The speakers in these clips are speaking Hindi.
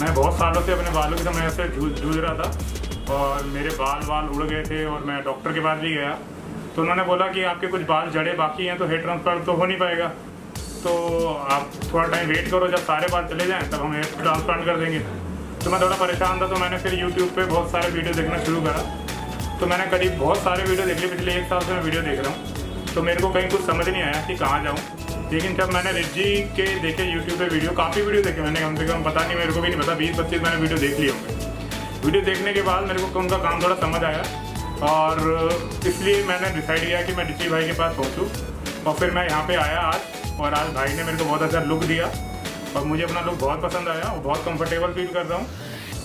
सालों से अपने बालों की समस्या से जूझ जूझ रहा था और मेरे बाल वाल उड़ गए थे और मैं डॉक्टर के पास भी गया। तो उन्होंने बोला कि आपके कुछ बाल जड़े बाकी हैं तो हेयर ट्रांसप्लांट तो हो नहीं पाएगा। तो आप थोड़ा टाइम वेट करो, जब सारे बाल चले जाएँ, तब हम हेयर ट्रांसप्लांट कर देंगे। तो मैं थोड़ा परेशान था तो मैंने फिर यूट्यूब पर बहुत सारे वीडियो देखना शुरू करा। तो मैंने करीब बहुत सारे वीडियो देख लिए, पिछले एक साल से मैं वीडियो देख रहा हूँ। तो मेरे को कहीं कुछ समझ नहीं आया कि कहाँ जाऊँ। लेकिन जब मैंने रिज्जी के देखे यूट्यूब पे वीडियो काफ़ी वीडियो देखे मैंने, कम से कम पता नहीं, मेरे को भी नहीं पता, बीस पच्चीस मैंने वीडियो देख लिए होंगे। वीडियो देखने के बाद मेरे को उनका काम थोड़ा समझ आया और इसलिए मैंने डिसाइड किया कि मैं रिज्जी भाई के पास पहुँचूँ। और फिर मैं यहाँ पे आया आज और आज भाई ने मेरे को बहुत अच्छा लुक दिया और मुझे अपना लुक बहुत पसंद आया और बहुत कंफर्टेबल फील कर रहा हूँ।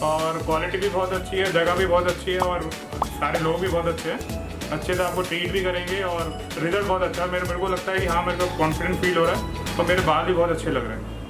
और क्वालिटी भी बहुत अच्छी है, जगह भी बहुत अच्छी है और सारे लोग भी बहुत अच्छे हैं। अच्छे से आपको ट्रीट भी करेंगे और रिज़ल्ट बहुत अच्छा है। मेरे मेरे को लगता है कि हाँ मेरे को कॉन्फिडेंट फील हो रहा है। और मेरे बाल भी बहुत अच्छे लग रहे हैं।